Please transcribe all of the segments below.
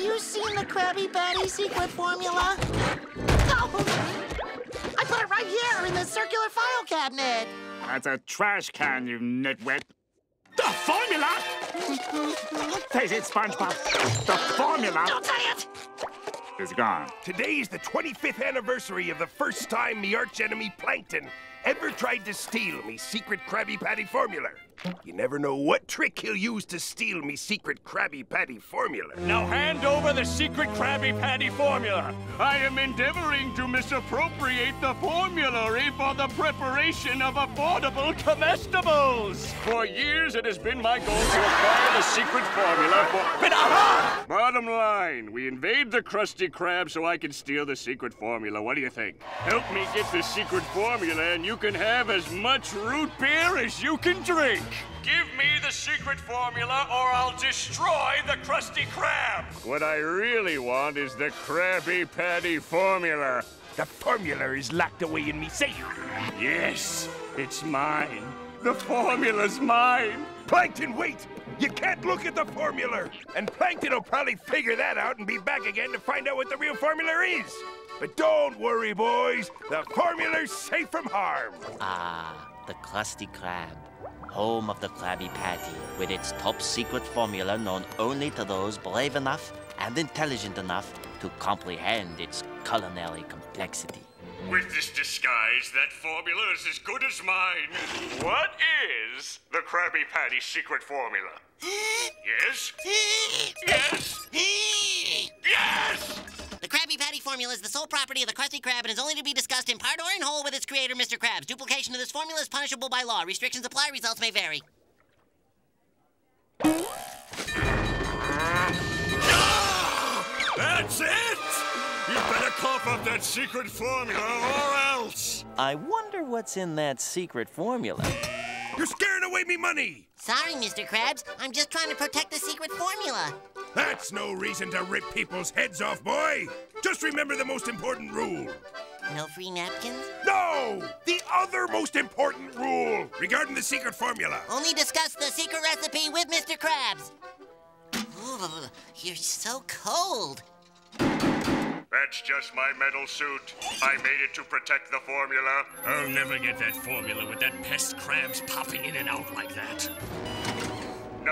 you seen the Krabby Patty secret formula? Oh, I put it right here in the circular file cabinet. That's a trash can, you nitwit. The formula? Face it, SpongeBob. The formula Don't say it! is gone. Today is the 25th anniversary of the first time me archenemy Plankton ever tried to steal me secret Krabby Patty formula. You never know what trick he'll use to steal me secret Krabby Patty formula. Now hand over the secret Krabby Patty formula. I am endeavoring to misappropriate the formulary eh, for the preparation of affordable comestibles. For years, it has been my goal to acquire the secret formula for. But aha! Bottom line, we invade the Krusty Krab so I can steal the secret formula. What do you think? Help me get the secret formula, and you can have as much root beer as you can drink. Give me the secret formula, or I'll destroy the Krusty Krab. What I really want is the Krabby Patty formula. The formula is locked away in me safe. Yes, it's mine. The formula's mine. Plankton, wait! You can't look at the formula! And Plankton will probably figure that out and be back again to find out what the real formula is. But don't worry, boys. The formula's safe from harm. Ah, the Krusty Krab, home of the Krabby Patty, with its top secret formula known only to those brave enough and intelligent enough to comprehend its culinary complexity. With this disguise, that formula is as good as mine. What is the Krabby Patty secret formula? yes? Yes? Yes! The Krabby Patty formula is the sole property of the Krusty Krab and is only to be discussed in part or in whole with its creator, Mr. Krabs. Duplication of this formula is punishable by law. Restrictions apply, results may vary. That's it! You better cough up that secret formula or else! I wonder what's in that secret formula. You're scaring away me money! Sorry, Mr. Krabs. I'm just trying to protect the secret formula. That's no reason to rip people's heads off, boy! Just remember the most important rule. No free napkins? No! The other most important rule regarding the secret formula. Only discuss the secret recipe with Mr. Krabs. Ooh, you're so cold. That's just my metal suit. I made it to protect the formula. I'll never get that formula with that pest Krabs popping in and out like that.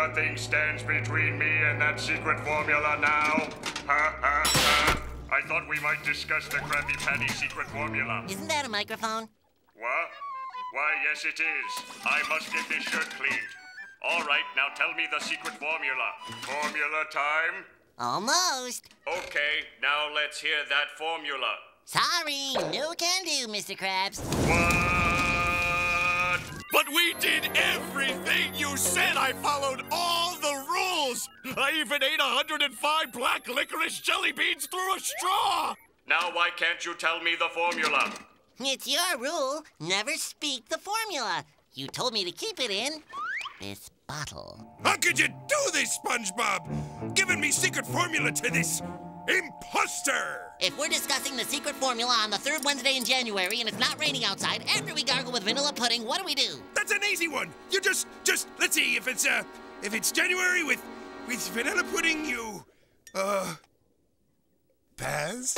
Nothing stands between me and that secret formula now. Ha ha ha. I thought we might discuss the Krabby Patty secret formula. Isn't that a microphone? What? Why, yes, it is. I must get this shirt cleaned. All right, now tell me the secret formula. Formula time? Almost. Okay, now let's hear that formula. Sorry, no can do, Mr. Krabs. What? But we did everything said. I followed all the rules. I even ate 105 black licorice jelly beans through a straw. Now why can't you tell me the formula? It's your rule. Never speak the formula. You told me to keep it in this bottle. How could you do this, SpongeBob? Giving me secret formula to this imposter! If we're discussing the secret formula on the third Wednesday in January and it's not raining outside, after we gargle with vanilla pudding, what do we do? That's an easy one. You just, just let's see if it's uh, if it's January with with vanilla pudding, you uh Paz?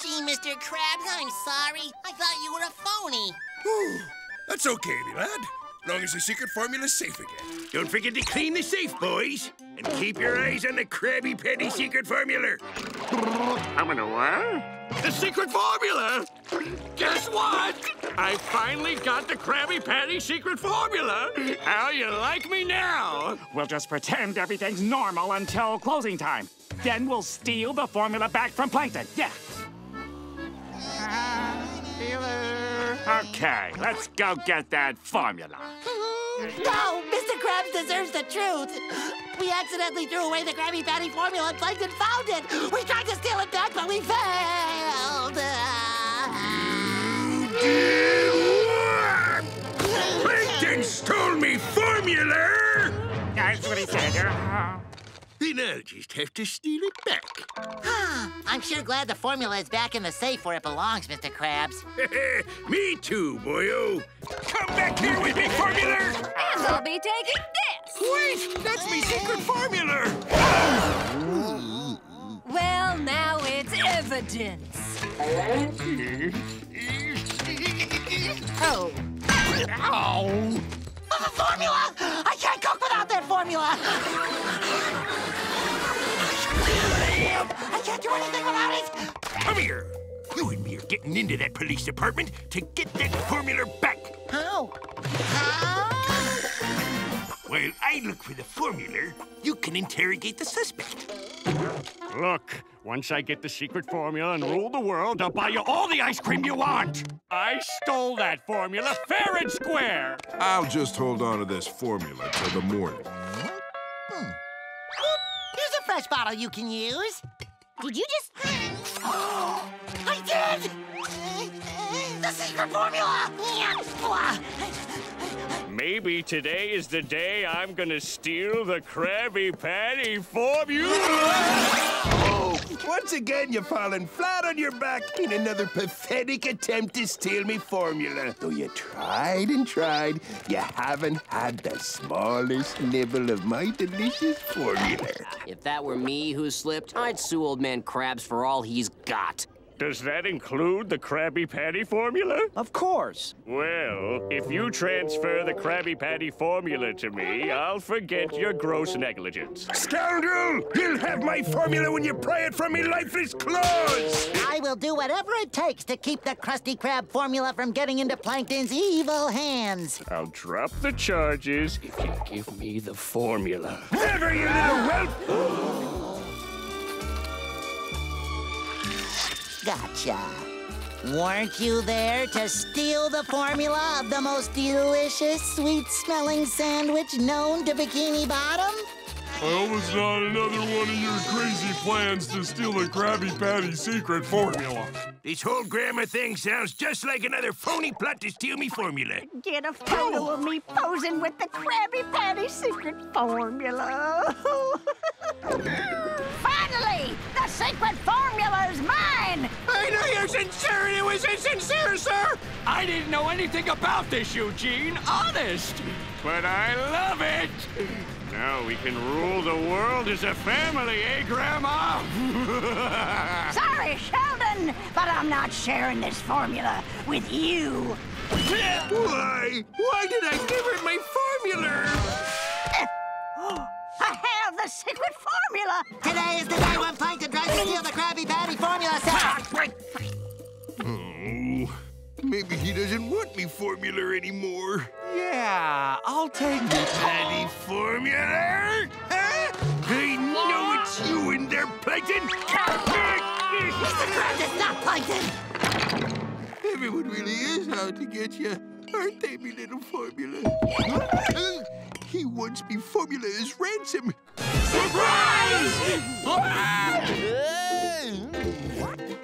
Gee, Mr. Krabs, I'm sorry. I thought you were a phony. Whew. That's okay, me lad. As long as the secret formula's safe again. Don't forget to clean the safe, boys, and keep your eyes on the Krabby Patty secret formula. I'm gonna what? The secret formula! Guess what? I finally got the Krabby Patty secret formula! How you like me now? We'll just pretend everything's normal until closing time. Then we'll steal the formula back from Plankton. Yeah. Okay, let's go get that formula. No, Mr. Krabs deserves the truth. We accidentally threw away the Krabby Patty formula and Plankton found it. We tried to steal it back, but we failed. Plankton stole me formula! That's what he said. Uh-huh. Then I'll just have to steal it back. I'm sure glad the formula is back in the safe where it belongs, Mr. Krabs. me too, boyo. Come back here with me, formula! And I'll be taking this. Wait, that's me secret formula! Well, now it's evidence. Oh. Ow! The formula! I can't cook without that formula! I can't do anything without it! Come here. You and me are getting into that police department to get that formula back. How? How? While I look for the formula, you can interrogate the suspect. Look, once I get the secret formula and rule the world, I'll buy you all the ice cream you want. I stole that formula fair and square. I'll just hold on to this formula till the morning. Here's a fresh bottle you can use. Did you just... I did! The secret formula! Maybe today is the day I'm gonna steal the Krabby Patty formula. Once again, you're falling flat on your back in another pathetic attempt to steal me formula. Though you tried and tried, you haven't had the smallest nibble of my delicious formula. If that were me who slipped, I'd sue Old Man Krabs for all he's got. Does that include the Krabby Patty formula? Of course. Well, if you transfer the Krabby Patty formula to me, I'll forget your gross negligence. Scoundrel! You'll have my formula when you pry it from me lifeless claws! I will do whatever it takes to keep the Krusty Krab formula from getting into Plankton's evil hands. I'll drop the charges if you give me the formula. Never, you little whelp! Gotcha. Weren't you there to steal the formula of the most delicious, sweet-smelling sandwich known to Bikini Bottom? Well, was not another one of your crazy plans to steal the Krabby Patty secret formula. This whole grammar thing sounds just like another phony plot to steal me formula. Get a photo of me posing with the Krabby Patty secret formula. Finally, the secret formula is mine! I know you're sincere and it was insincere, sir! I didn't know anything about this, Eugene, honest! But I love it! Now we can rule the world as a family, eh, Grandma? Sorry, Sheldon, but I'm not sharing this formula with you. Why? Why did I give her my formula? I have the secret formula! Today is the day when Plankton tries to steal the Krabby Patty formula set. Ah, oh, maybe he doesn't want me formula anymore. Yeah, I'll take the Patty formula? Huh? I know it's you in there, Plankton! Mr. Krabs is not Plankton! Everyone really is out to get you, aren't they, me little formula? he wants me formula as ransom.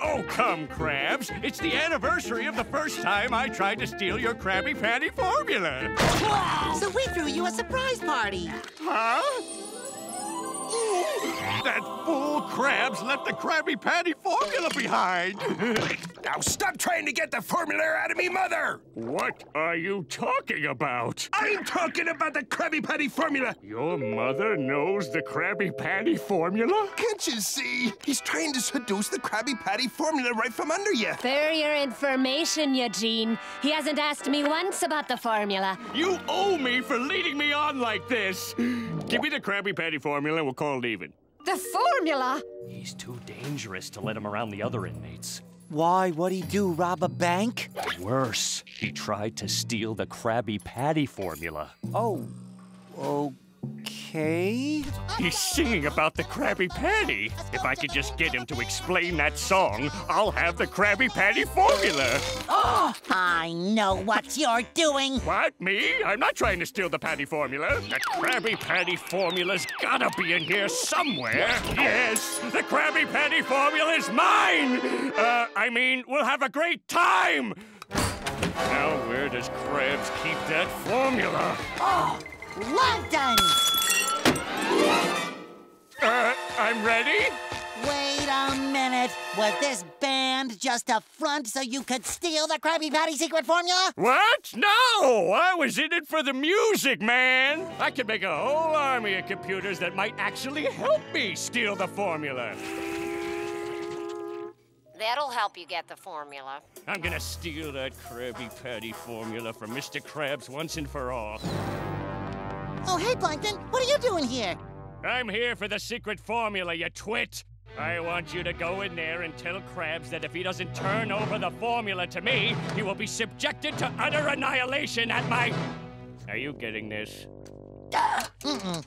Oh, come, Krabs. It's the anniversary of the first time I tried to steal your Krabby Patty formula. So we threw you a surprise party. Huh? That fool Krabs left the Krabby Patty formula behind. Now stop trying to get the formula out of me, mother! what are you talking about? I'm talking about the Krabby Patty formula! Your mother knows the Krabby Patty formula? Can't you see? He's trying to seduce the Krabby Patty formula right from under you. For your information, Eugene, he hasn't asked me once about the formula. You owe me for leading me on like this. Give me the Krabby Patty formula and we'll call it even. The formula? He's too dangerous to let him around the other inmates. Why, what'd he do, rob a bank? Worse, he tried to steal the Krabby Patty formula. Oh. Oh, okay. He's singing about the Krabby Patty. If I could just get him to explain that song, I'll have the Krabby Patty formula. Oh, I know what you're doing. What, me? I'm not trying to steal the Patty formula. The Krabby Patty formula's gotta be in here somewhere. Yes, the Krabby Patty formula's mine! Uh, I mean, we'll have a great time! Now, where does Krabs keep that formula? Oh, well done. Uh, I'm ready? Wait a minute. Was this band just a front so you could steal the Krabby Patty secret formula? What? No! I was in it for the music, man! I could make a whole army of computers that might actually help me steal the formula. That'll help you get the formula. I'm gonna steal that Krabby Patty formula from Mr. Krabs once and for all. Oh, hey, Plankton. What are you doing here? I'm here for the secret formula, you twit! I want you to go in there and tell Krabs that if he doesn't turn over the formula to me, he will be subjected to utter annihilation at my. Are you getting this?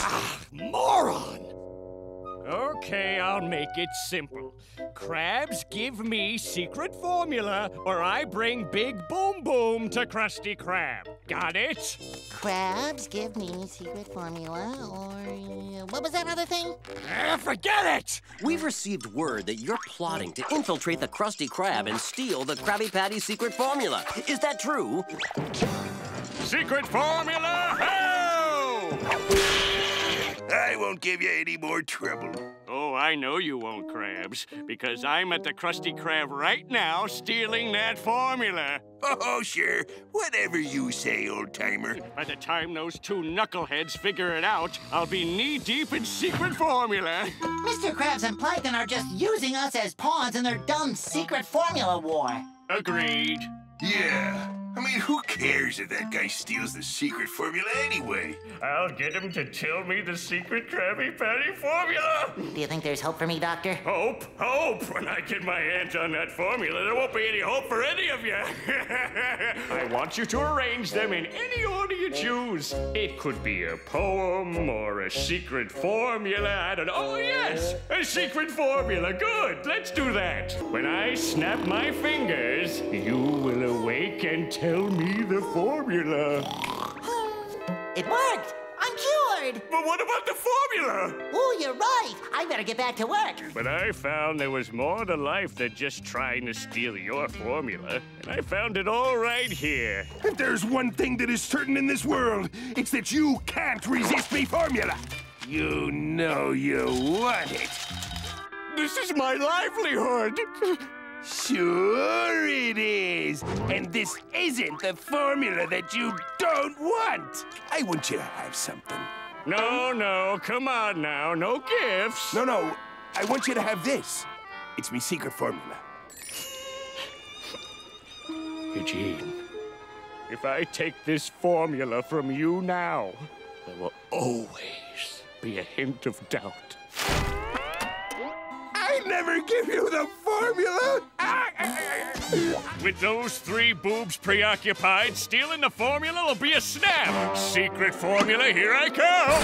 Ah, moron! Okay, I'll make it simple. Krabs give me secret formula, or I bring Big Boom Boom to Krusty Krab. Got it? Krabs give me secret formula, or uh, what was that other thing? Ah, forget it! We've received word that you're plotting to infiltrate the Krusty Krab and steal the Krabby Patty secret formula. Is that true? Secret formula, ho! I won't give you any more trouble. Oh, I know you won't, Krabs, because I'm at the Krusty Krab right now stealing that formula. Oh, sure. Whatever you say, old timer. By the time those two knuckleheads figure it out, I'll be knee deep in secret formula. Mr. Krabs and Plankton are just using us as pawns in their dumb secret formula war. Agreed. Yeah. I mean, who cares if that guy steals the secret formula anyway? I'll get him to tell me the secret Krabby Patty formula. Do you think there's hope for me, Doctor? Hope, hope. When I get my hands on that formula, there won't be any hope for any of you. I want you to arrange them in any order you choose. It could be a poem or a secret formula. I don't know. Oh, yes, a secret formula. Good. Let's do that. When I snap my fingers, you will awake and tell me the formula. It worked! I'm cured! But what about the formula? Oh, you're right! I better get back to work. But I found there was more to life than just trying to steal your formula. And I found it all right here. If there's one thing that is certain in this world, it's that you can't resist me formula. You know you want it. This is my livelihood. Sure it is. And this isn't the formula that you don't want. I want you to have something. No, no, come on now. No gifts. No, no. I want you to have this. It's me secret formula. Eugene, if I take this formula from you now, there will always be a hint of doubt. Never give you the formula. With those three boobs preoccupied, stealing the formula will be a snap. Secret formula, here I come.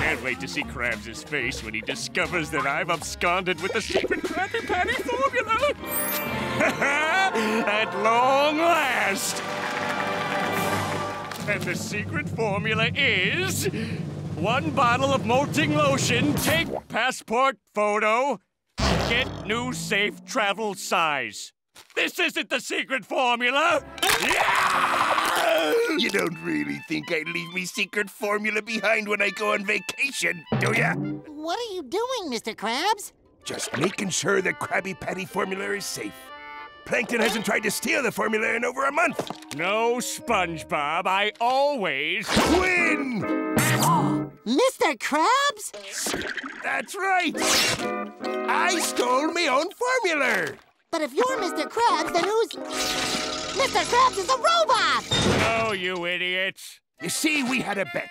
Can't wait to see Krabs' face when he discovers that I've absconded with the secret Krabby Patty formula. At long last. And the secret formula is one bottle of molting lotion, take passport photo, get new safe travel size. This isn't the secret formula. You don't really think I'd leave me secret formula behind when I go on vacation, do ya? What are you doing, Mr. Krabs? Just making sure the Krabby Patty formula is safe. Plankton hasn't tried to steal the formula in over a month. No, SpongeBob, I always win. Mr. Krabs? That's right. I stole my own formula. But if you're Mr. Krabs, then who's. Mr. Krabs is a robot! No, you idiots. You see, we had a bet.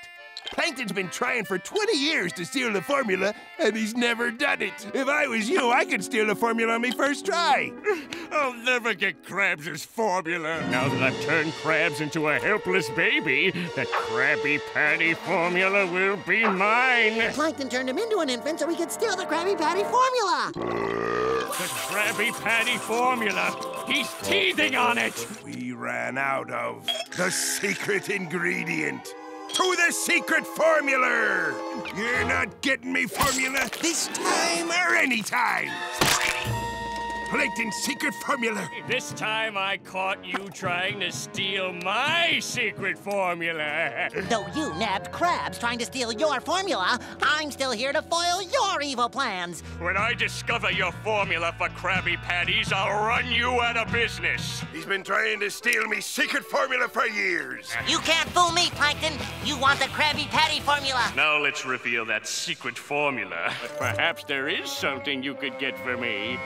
Plankton's been trying for 20 years to steal the formula, and he's never done it. If I was you, I could steal the formula on my first try. I'll never get Krabs' formula. Now that I've turned Krabs into a helpless baby, the Krabby Patty formula will be mine. Plankton turned him into an infant so he could steal the Krabby Patty formula. The Krabby Patty formula. He's teething on it. We ran out of the secret ingredient. To the secret formula! You're not getting me formula this time or any time! Plankton's secret formula. This time I caught you trying to steal my secret formula. Though you nabbed Krabs trying to steal your formula, I'm still here to foil your evil plans. When I discover your formula for Krabby Patties, I'll run you out of business. He's been trying to steal me secret formula for years. You can't fool me, Plankton. You want the Krabby Patty formula. Now let's reveal that secret formula. But perhaps there is something you could get for me.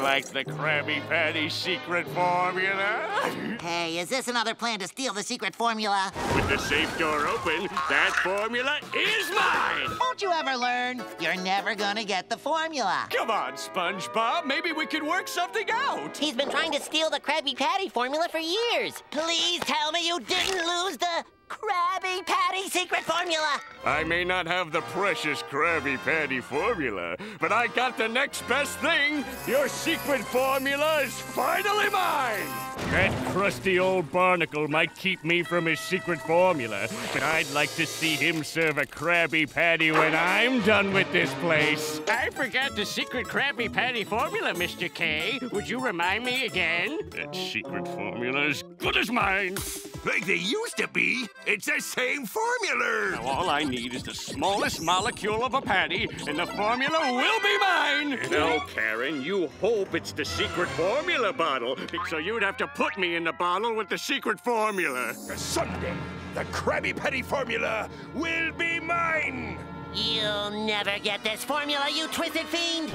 Like the Krabby Patty secret formula. Hey, is this another plan to steal the secret formula? With the safe door open, that formula is mine! Won't you ever learn? You're never gonna get the formula. Come on, SpongeBob. Maybe we can work something out. He's been trying to steal the Krabby Patty formula for years. Please tell me you didn't lose the Krabby Patty secret formula. I may not have the precious Krabby Patty formula, but I got the next best thing. Your secret formula is finally mine. That crusty old barnacle might keep me from his secret formula, but I'd like to see him serve a Krabby Patty when I'm done with this place. I forgot the secret Krabby Patty formula, Mr. K. Would you remind me again? That secret formula is good as mine. Like they used to be. It's the same formula. Now, all I need is the smallest molecule of a patty, and the formula will be mine. No, Karen, you hope it's the secret formula bottle, so you'd have to put me in the bottle with the secret formula. Someday, the Krabby Patty formula will be mine. You'll never get this formula, you twisted fiend.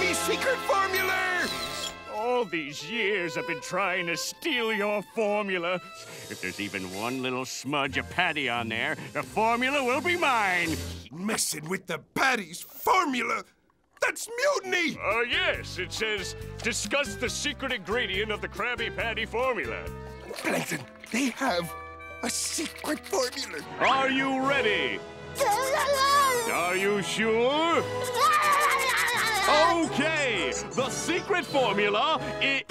Me secret formula. All these years I've been trying to steal your formula. If there's even one little smudge of patty on there, the formula will be mine. Messing with the Patty's formula. That's mutiny! Oh, yes. It says, discuss the secret ingredient of the Krabby Patty formula. Plankton, they have a secret formula. Are you ready? Are you sure? Okay, the secret formula i-